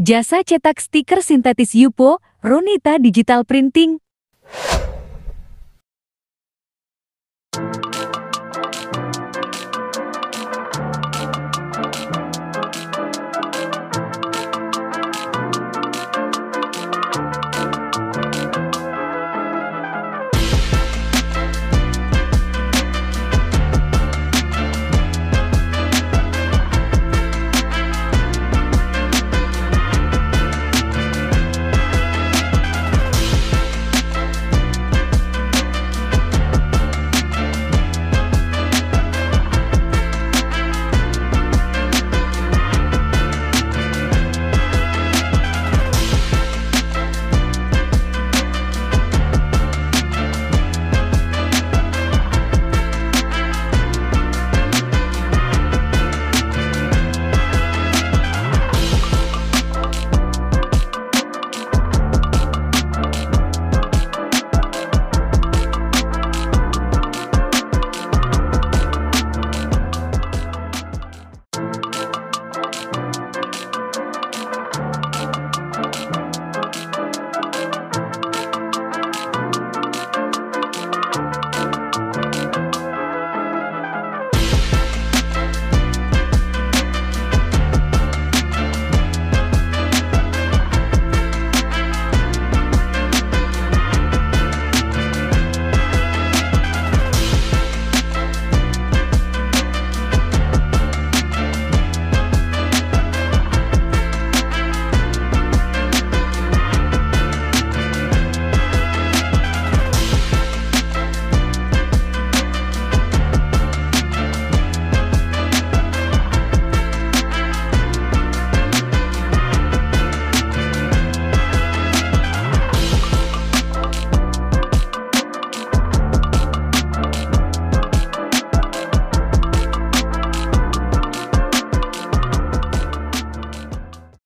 Jasa cetak stiker sintetis Yupo, Ronita Digital Printing.